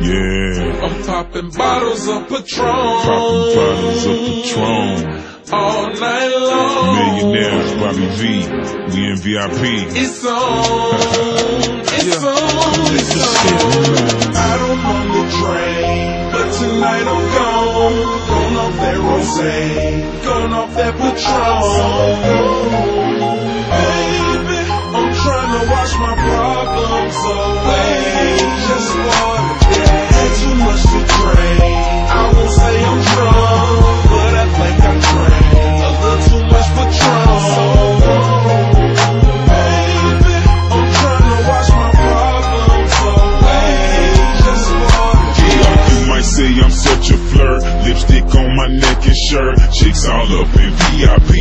Yeah. I'm popping bottles of Patron. Popping bottles of Patron. All night long. Chamillionaire, Bobby V. We in VIP. It's on. It's yeah. on. It's on. I don't want the train, but tonight I'm gone. Gone off that rosé. Gone off that Patron. my neck and shirt. Chicks all up in VIP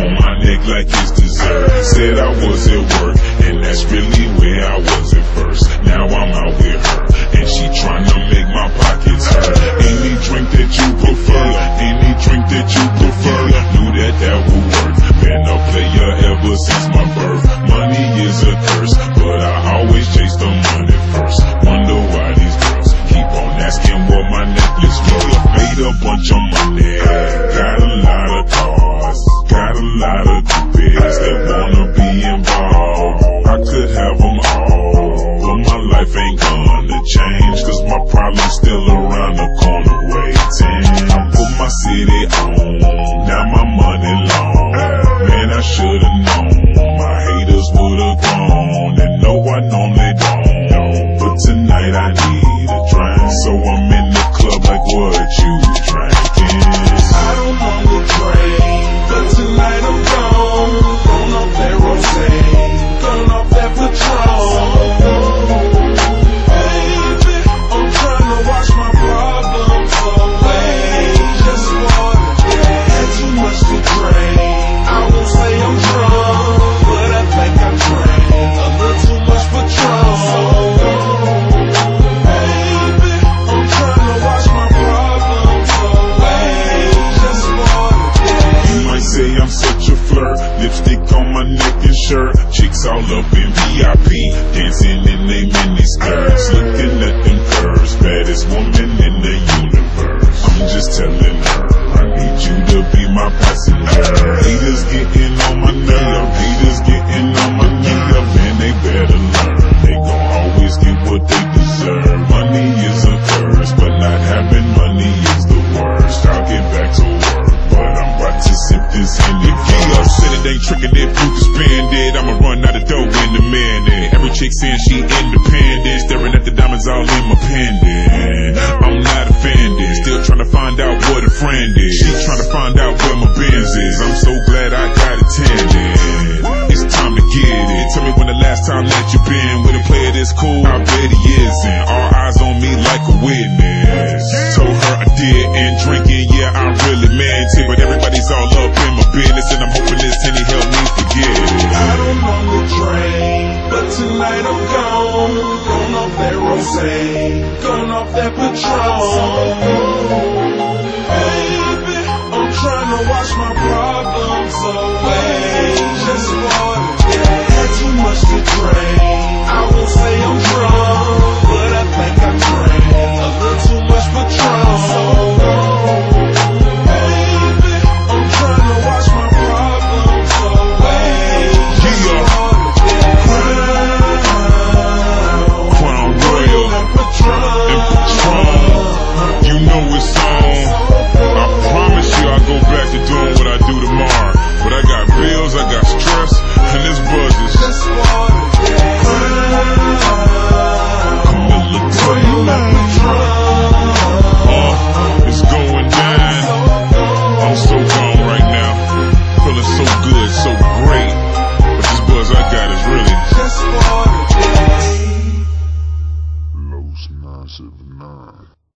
on my neck like it's dessert. Said I was at work, and that's really where I was at first. on my neck and shirt. Chicks all up in VIP, dancing in they mini skirts. Looking at them curves, baddest woman in the universe. saying she independent, staring at the diamonds all in my pendant. I'm not offended, still trying to find out what a friend is. She trying to find out where my Benz is. I'm so glad I got attended. It's time to get it. Tell me when the last time that you been with a player this cool. tonight, I'm gone. Gone off that rosé, gone off that Patron.